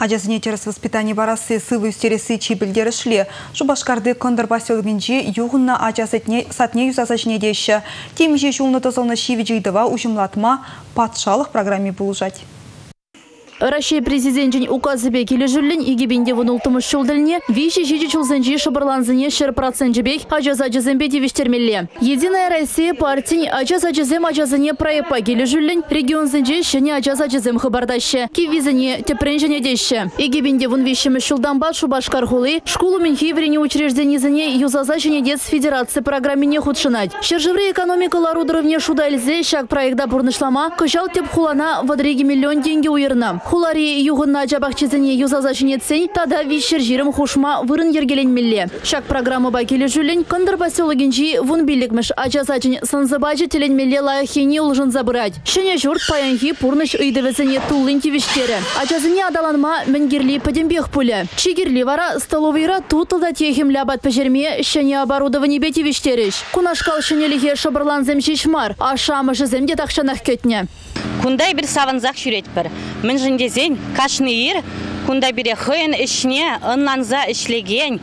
Ажазыне терес воспитание барасы сывы үстересі чибілдері шле. Шубашкарды кондыр поселгінже юғынна ажазытне сатне юзазачне деші. Темеше жулны тозылны шиві жейдіва ұжымлатма патшалық программе бұлжать. Россия президентін указыбе келі жүрлін егебенде вұн ұлтымыш шылділіне виші жеже чулзынжи шыбырланзыне шыр процент жібек ажаз ажазымбе девіштермелі. Единая Россия партин ажаз ажазым ажазыне проепа келі жүрлін регион зынжи шыне ажаз ажазым хыбардашы. Кивизіне тепрен және деші. Егебенде вұн вишімі шылданба шубашкар хулы школу мен хиврене учрежденизіне юзаза және дец федерация программине худшынать. Шыржывры экономикалар удырывне шудальзе шак проекта бұрнышлама күжал теп хулана вадреги миллион деньги уйырна. Хулари юғынна жабақчызыне юзаза жинетсен, тада вишер жирым хушма вырын ергеленмелле. Шак программа бакелі жүлін, кындыр поселогенжи вун билікміш ажазачын сынзыбажы теленмелле лайахене ұлжын забырать. Шыне жұрт паянхи пурныш үйдівізіне тулын тивіштері. Ажазыне адаланма мінгерли падембех пулі. Чигерли вара столовыйра тутылда техим лябат пәжерме шыне оборудование бетивіштеріш. Кунашкал шынеліге шабырланзем шишмар, а шамышы земде тақшанақ көтне. Кундай бір савынзақ жүрет. Мін жіндезен кашны ир, кундай біре хыйын ішне ынланза ішлеген,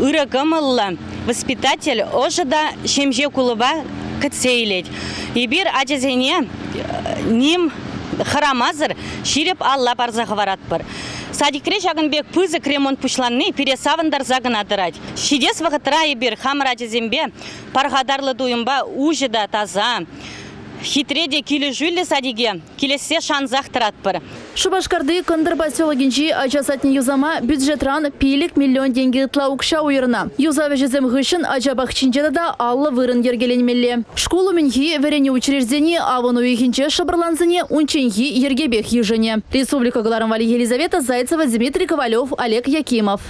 үрігімылы воспитатель ожыда шемже кулыба кітсейлет. Ибір ажезене ним храмазыр ширеп алла барзағы барат бір. Садикре жагынбек пызы кремон пушланны пересавындар загын адырать. Шидес вағытыра ебір хамыр ажезембе парғадарлы дуымба ужыда таза. Хитреде килі жүлі садиге, келесе шанзақ бір. Шубашкарды кындыр поселогинчи ажасатни юзама бюджетран пилик миллион деньги ытла укша уйрына. Юзавы жезем гышын да аллы вырын ергеленмелле. Школу менхи верене учреждение авону ихинче шабырланзыне унченхи ергебех ежене. Республика Галарам Елизавета Зайцева, Дмитрий Ковалев, Олег Якимов.